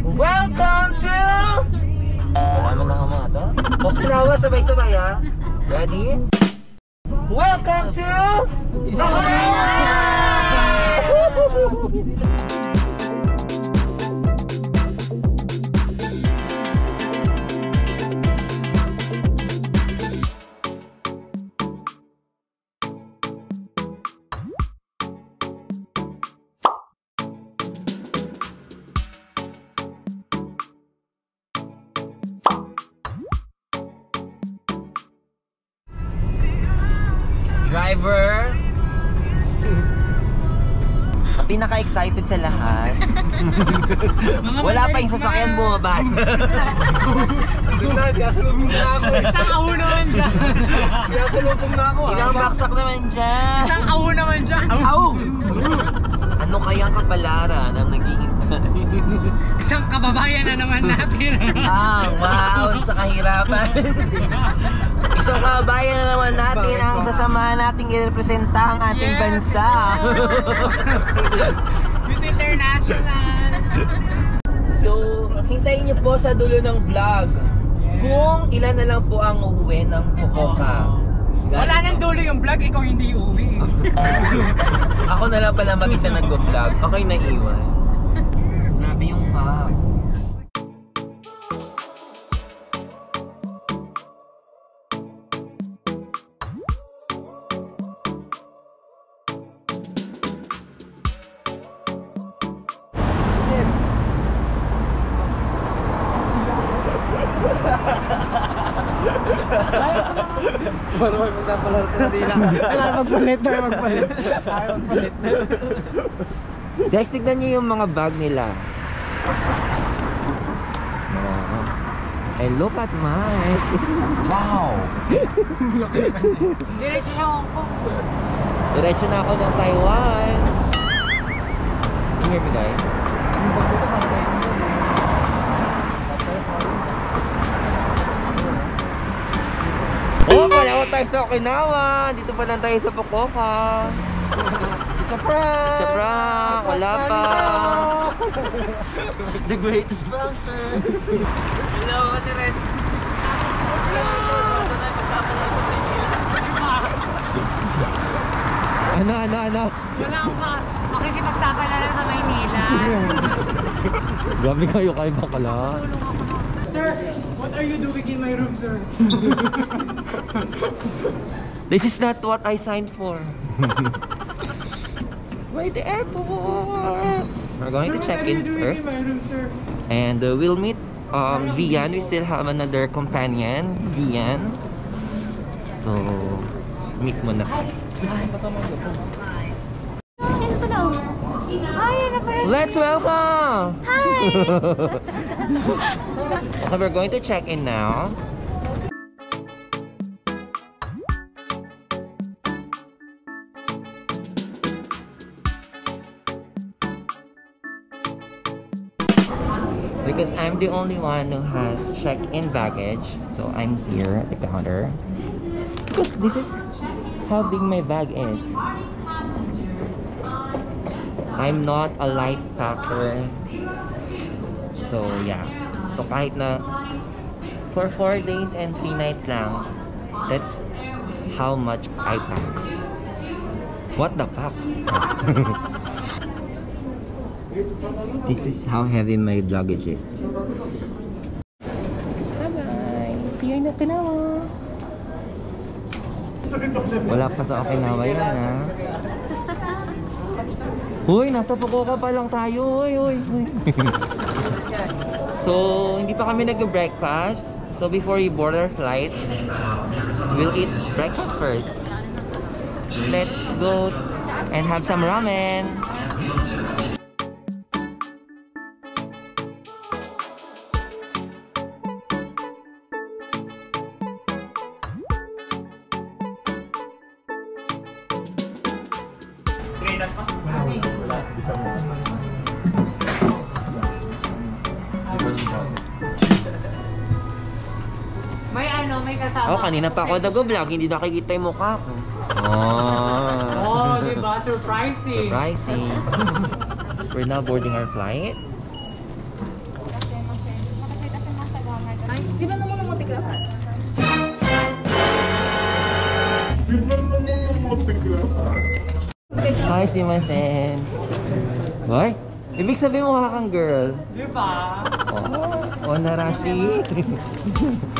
Welcome to... Wala man lang ang mga to. Okinawa, sabay-sabay ah. Ready? Welcome to... Okinawa! Driver! Pinaka-excited sa lahat. Wala pa yung sasakyan bumaba. Bigla, kasalubong na ako eh. Isang aho naman dyan. Kasalubong na ako ah. Ilang baksak naman dyan. Isang aho naman dyan. Au! Ano kayang kapalaran ang naghihintay? Isang kababayan na naman natin. ang maon sa kahirapan. Isang kabayan na naman natin ang sasamahan nating irepresenta ang ating Yes. bansa. Miss International. so, hintayin niyo po sa dulo ng vlog kung ilan na lang po ang uuwi ng Fukuoka. Wala nang dulo yung vlog, ikaw hindi uwi. Ako na lang pala mag-isa nag-vlog. Okay na iwan. Grabe yung fog. Magpalit na magpalit. Ayaw magpalit. Guys, tignan niyo yung mga bag nila. And look at mine. Wow! Diretso Hong Kong. Diretso na ako ng Taiwan. Can you hear me guys? Oh, pala tayo sa Okinawa. Dito pa lang tayo sa Fukuoka. It's a prank! It's a prank. Wala pa. The greatest prankster. Hello, Ate Red. Ano, ano, ano? Wala pa. Makikipagsapa na lang sa Maynila. Grabe kayo kayo bakala. Sir, what are you doing in my room, sir? This is not what I signed for. Wait, the airport. We're going to check what are you in first. in room. And uh, we'll meet um, Vian. We still have another companion, Vian. So, meet mo na. Let's welcome! Hi! Okay, we're going to check in now. Because I'm the only one who has check-in baggage, so I'm here at the counter. Because this is how big my bag is. I'm not a light packer. So, yeah. So, kahit na for 4 days and 3 nights lang, that's how much I pack. What the fuck? this is how heavy my luggage is. Bye-bye! See you in Okinawa! Wala pa sa Okinawa yan, ha? Uy, nasa Fukuoka pa lang tayo. Uy, uy, uy. so, hindi pa kami nag-breakfast. So, before we board our flight, we'll eat breakfast first. Let's go and have some ramen. Kanina pa ako nag-vlog, hindi nakikita yung mukha ko. Oh. Oh, diba? Surprising. Surprising. We're now boarding our flight. Ay, naman ang? Hi, si Masen. Boy, ibig sabihin mo kang girl. Di ba? Oh, Onarashi.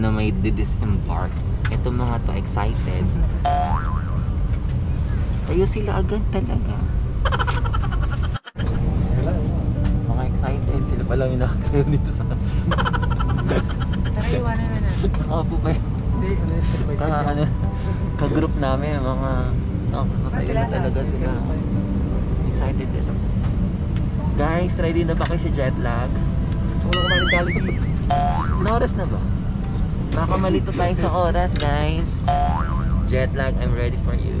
Na may disembark. Ito mga to excited. Tayo sila agad talaga. Mga excited. Sila pala yung nakakayo dito sa... Tara, iwanan na pa yun. Ano step. ano, ka-group namin, mga nakakatayo na talaga sila. Excited din. Guys, ready na ba kayo sa jet lag? Gusto ko na kumain ng Jollibee. Ano oras na ba? Makamalito tayo sa oras, guys. Jet lag, I'm ready for you.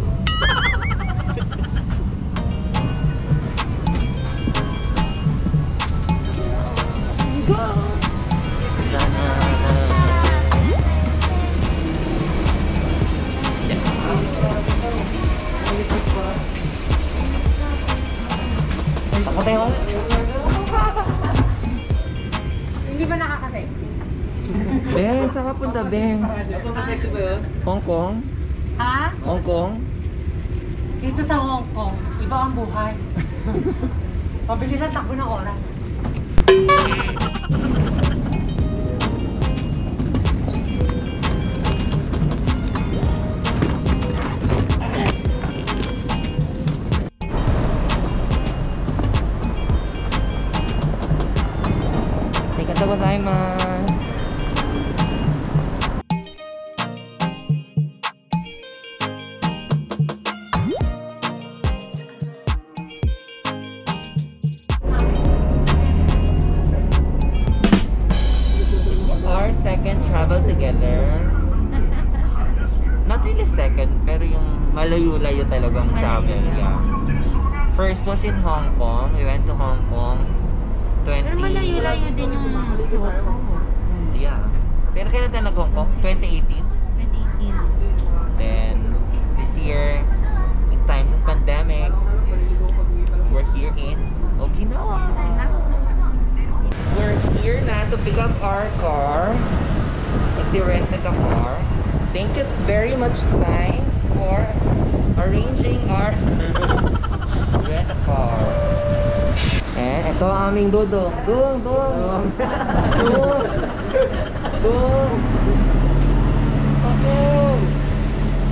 Ako tayo. Hindi ba nakakasay? Be, saan ka punta, Be? Hong Kong? Ha? Hong Kong? Dito sa Hong Kong, iba ang buhay. Pabilis ang takbo ng oras. Pero kailan tayo nag-Hong Kong? 2018? 2018. Then, this year, in times of pandemic, we're here in Okinawa. We're here na to pick up our car. Kasi rented a car. Thank you very much, thanks for arranging our rent a car. And ito ang aming dudong. Dung, dung. Dung. Dung. Dung.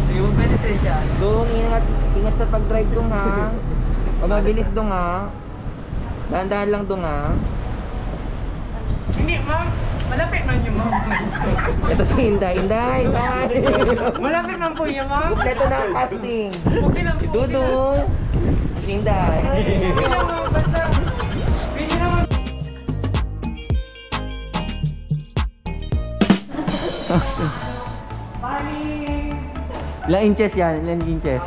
Hindi mo pwede sa siya. Dung, ingat, ingat sa pag-drive dong ha. Huwag mabilis dong ha. Dahan-dahan lang dong ha. Hindi, ma'am. Malapit man yung ma'am. Ito si Inday. Inday, Inday. Malapit man po yung ma'am. Kompleto na ang casting. Okay lang Si po. okay lang. Dudong. Bali, Ilang inches yan? Ilang inches?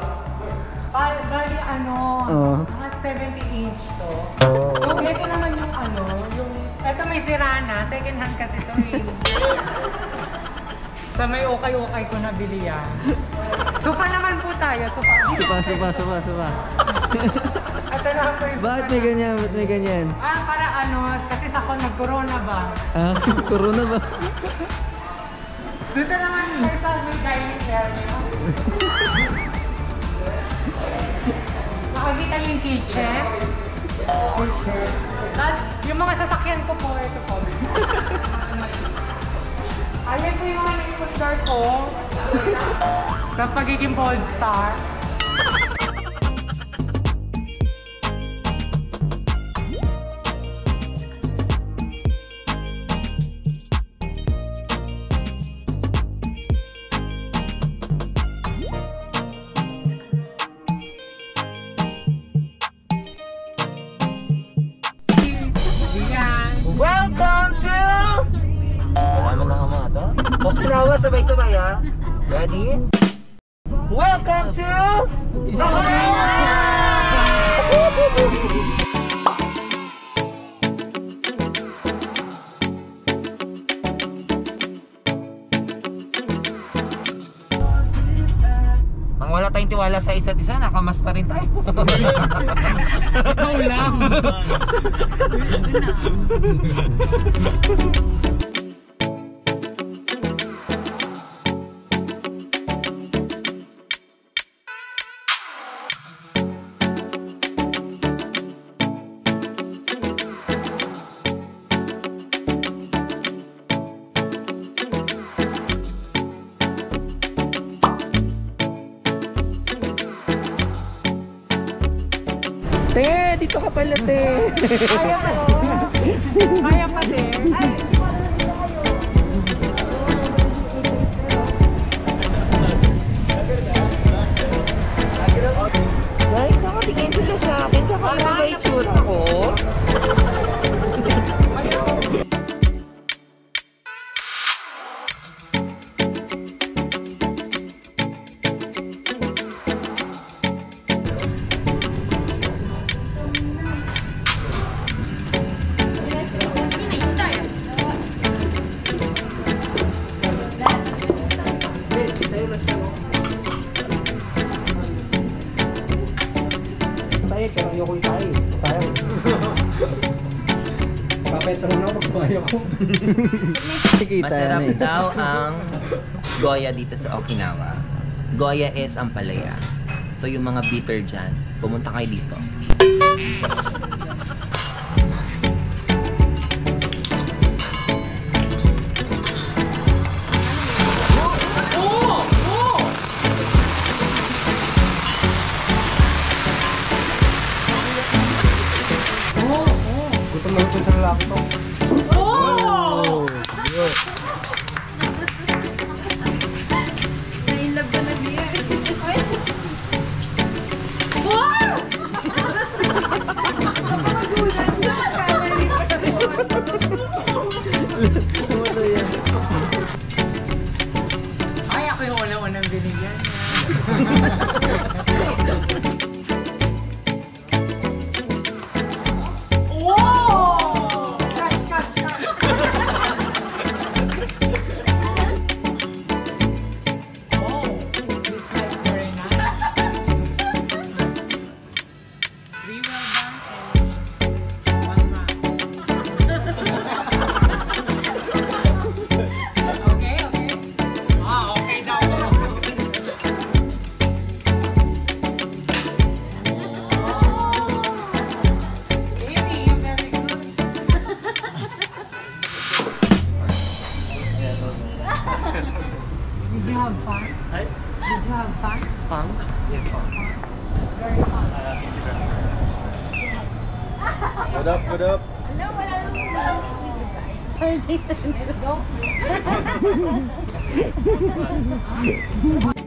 bali, bali ano, Oo. mga 70 inch to. So, ito naman yung ano, yung, ito may sira na, second hand kasi to eh. Sa may ukay-ukay ko nabili yan. Supa naman po tayo, supa. Supa, supa, supa, supa. Ito naman po yung Bakit may ganyan? Bakit may ganyan? Ah, para ano, kasi sa ko nag-corona ba? Ah, corona ba? Dito naman tayo sa may dining area. Nakakita niyo yung kitchen. Kitchen. Tapos, yung mga sasakyan ko po, ito po. Ayan po yung mga naipundar ko sa pagiging bold star. Sabay-sabay ah. Ready? Welcome to... Okinawa! Ang wala tayong tiwala sa isa't isa, nakamas pa rin tayo. Ikaw lang. Pues. Masarap daw ang Goya dito sa Okinawa. Goya is ang palaya. So yung mga bitter dyan, pumunta kayo dito. Good up, good up. Ano, wala nang Let's go. magandang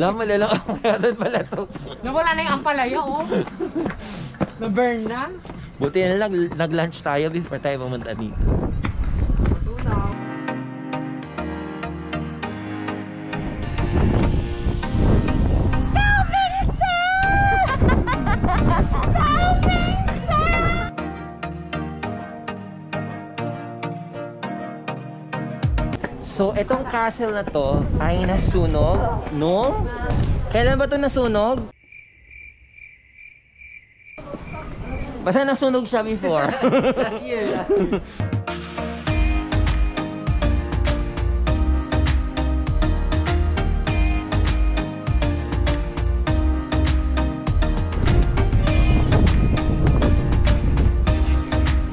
Yung, malalang doon pala to. nawala na yung ampalaya, oh. Na-burn na. Buti na lang, nag-lunch tayo before tayo pumunta dito. So, itong castle na to ay nasunog noong... Kailan ba to nasunog? Basta nasunog siya before. Last year, last year.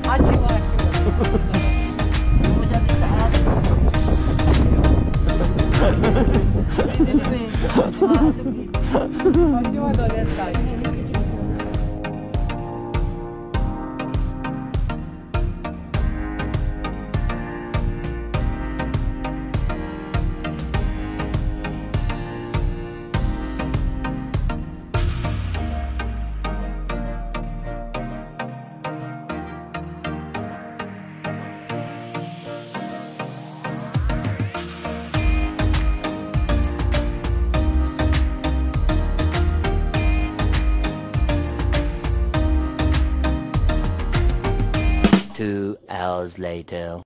Achi, achi. Two hours later.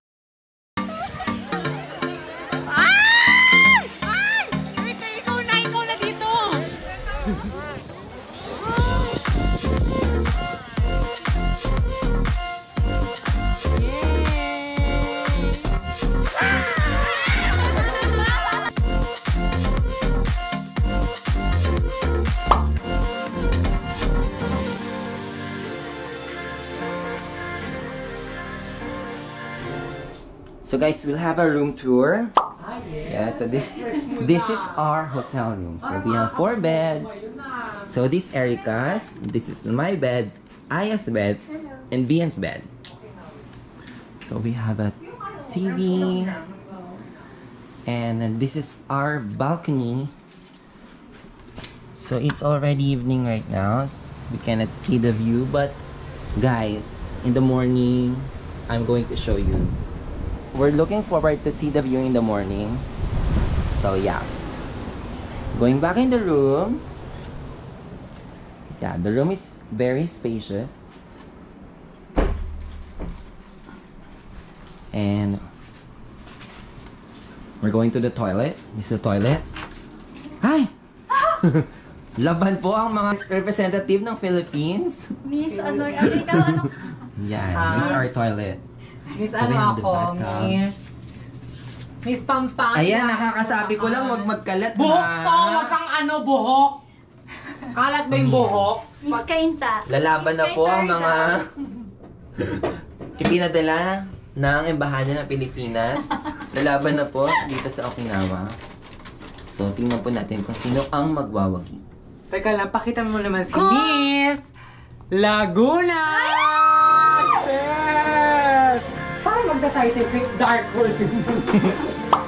So guys, we'll have a room tour. Ah, yeah, so this this is our hotel room. So we have four beds. So this Erica's, this is my bed, Aya's bed, and Bian's bed. So we have a TV. And this is our balcony. So it's already evening right now. We cannot see the view, but guys, in the morning, I'm going to show you we're looking forward to see the view in the morning. So yeah. Going back in the room. Yeah, the room is very spacious. And we're going to the toilet. This is the toilet. Hi! Laban po ang mga representative ng Philippines. Miss, ano, ano ikaw, ano ka? Yan, this our toilet. Miss ano the ako. Miss... Miss Pampanga. Ayan, nakakasabi ko lang, wag magkalat Buhok ha. to! Wag kang ano, buhok! Kalat ba yung buhok? Miss Kainta. Lalaban na po ang Kainta mga ipinadala ng embahada ng Pilipinas. Lalaban na po dito sa Okinawa. So, tingnan po natin kung sino ang magwawagi. Teka lang, pakita mo naman si Miss Laguna! Parang magda-title si Dark Horse.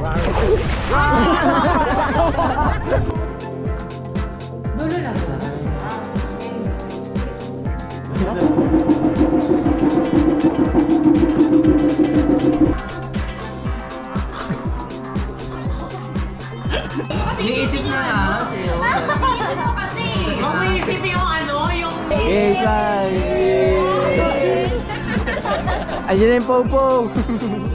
Dulo lang ba? Iniisip na ah, sa'yo. Kasi, Huwag mo yung ano, yung... Yay, fly! Ayun na yung pong-pong!